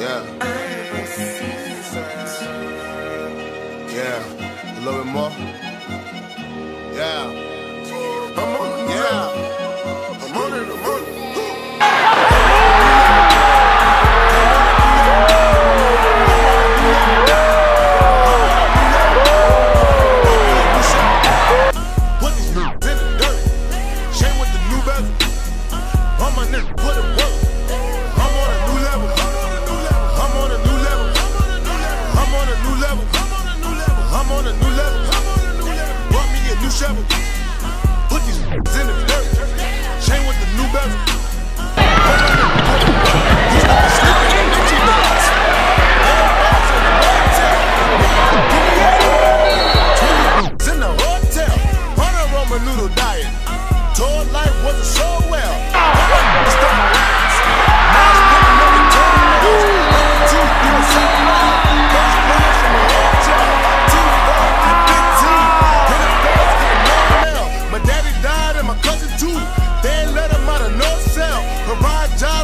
Yeah. Yeah. A little bit more. Yeah.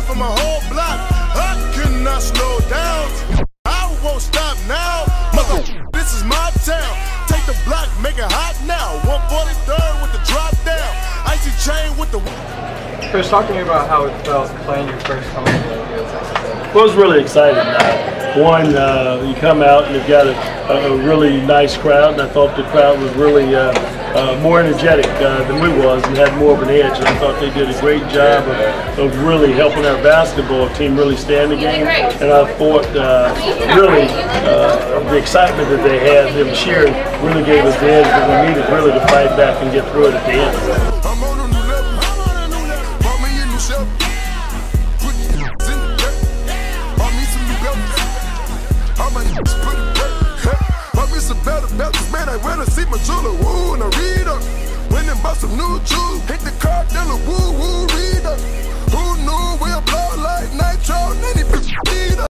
Provide for my whole block. I cannot slow down. I won't stop now. Mother, this is my town. Take the block, make it hot now. 143rd with the drop down. Icy chain with the. Chris, talk to me about how it felt playing your first home game against Texas Well, it was really exciting. One, uh, you come out and you've got a, a really nice crowd, and I thought the crowd was really uh, uh, more energetic uh, than we was and had more of an edge. And I thought they did a great job of, of really helping our basketball team really stand the game. And I thought uh, really uh, the excitement that they had, them cheering, really gave us the edge that we needed really to fight back and get through it at the end. Some better went to see my jeweler. Woo, and